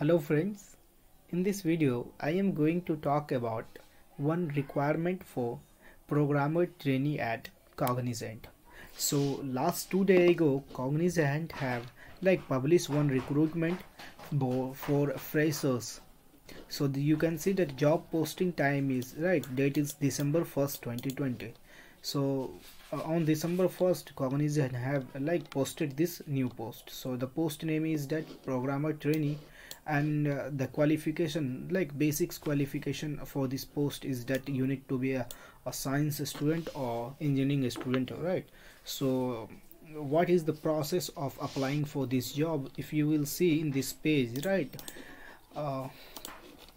Hello friends, in this video I am going to talk about one requirement for programmer trainee at Cognizant. So last two days ago Cognizant have like published one recruitment for freshers. So the, you can see that job posting time is right date is December 1st 2020. So uh, on December 1st Cognizant have like posted this new post. So the post name is that programmer trainee and uh, the qualification like basics qualification for this post is that you need to be a, a science student or engineering student right so what is the process of applying for this job? If you will see in this page right uh,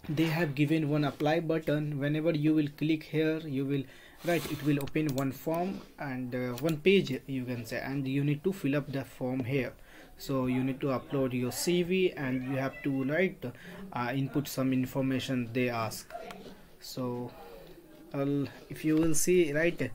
they have given one apply button. Whenever you will click here you will right it will open one form and uh, one page you can say and you need to fill up the form here so you need to upload your cv and you have to write uh, input some information they ask. So I'll, if you will see right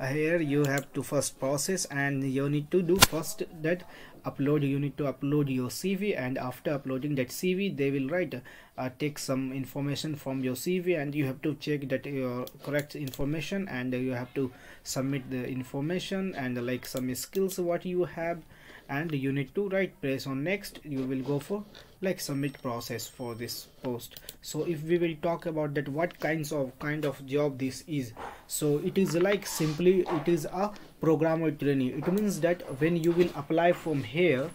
uh, here you have to first process and you need to do first that upload you need to upload your cv and after uploading that cv they will write uh, take some information from your cv and you have to check that your correct information and you have to submit the information and like some skills what you have and you need to right press on next you will go for like submit process for this post. So if we will talk about that what kinds of kind of job this is so it is like simply it is a programmer trainee. It means that when you will apply from here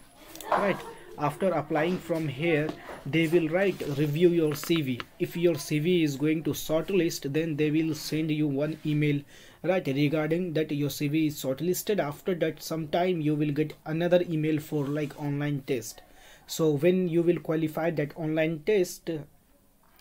right after applying from here they will write review your cv if your cv is going to shortlist then they will send you one email right regarding that your cv is shortlisted. After that sometime you will get another email for like online test. So when you will qualify that online test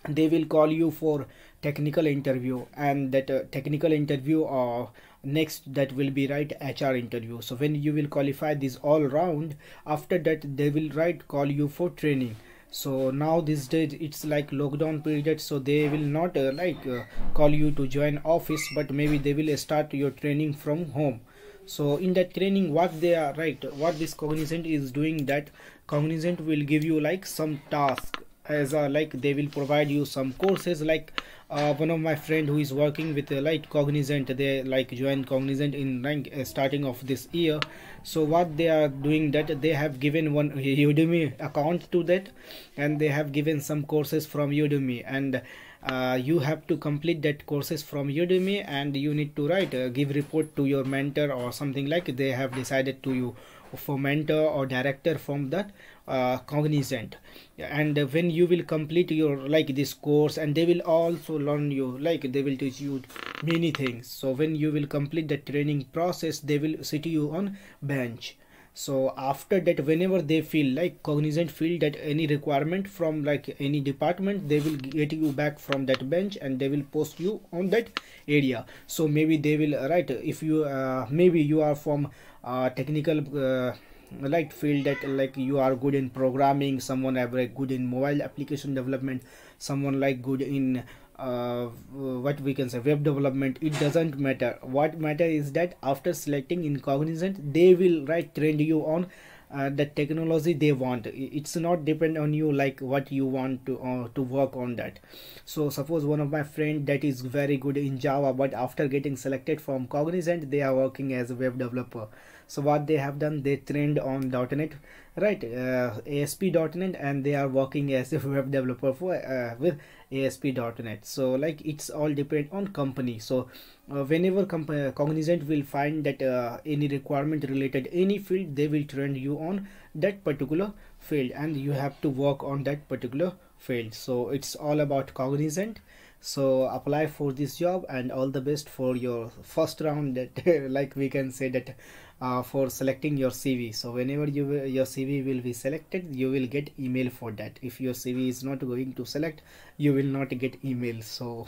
they will call you for technical interview and that uh, technical interview or next that will be right hr interview. So when you will qualify this all round after that they will write call you for training. So now these days it's like lockdown period so they will not uh, like uh, call you to join office but maybe they will start your training from home. So in that training what they are right what this cognizant is doing that cognizant will give you like some task as a like they will provide you some courses. Like uh, one of my friend who is working with uh, like cognizant they like joined cognizant in rank uh, starting of this year. So what they are doing that they have given one udemy account to that and they have given some courses from udemy. And uh, you have to complete that courses from udemy and you need to write uh, give report to your mentor or something like they have decided to you for mentor or director from that uh, cognizant. And when you will complete your like this course and they will also learn you like they will teach you many things. So when you will complete the training process they will sit you on bench so after that whenever they feel like cognizant feel that any requirement from like any department they will get you back from that bench and they will post you on that area. So maybe they will uh, write if you uh, maybe you are from uh, technical uh, like field that like you are good in programming someone have like good in mobile application development someone like good in uh, what we can say web development it doesn't matter. What matter is that after selecting in cognizant they will right train you on uh, the technology they want. It's not depend on you like what you want to uh, to work on that. So suppose one of my friend that is very good in java but after getting selected from cognizant they are working as a web developer. So what they have done they trained on .NET right? Uh, ASP.NET and they are working as a web developer for uh, with ASP.NET so like it's all depend on company. So uh, whenever uh, cognizant will find that uh, any requirement related any field they will train you on that particular field and you have to work on that particular field. So it's all about cognizant. So apply for this job and all the best for your first round that like we can say that uh, for selecting your cv so whenever you your cv will be selected you will get email for that. If your cv is not going to select you will not get email. So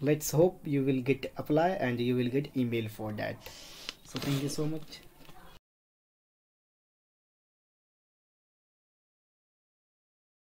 let's hope you will get apply and you will get email for that. So thank you so much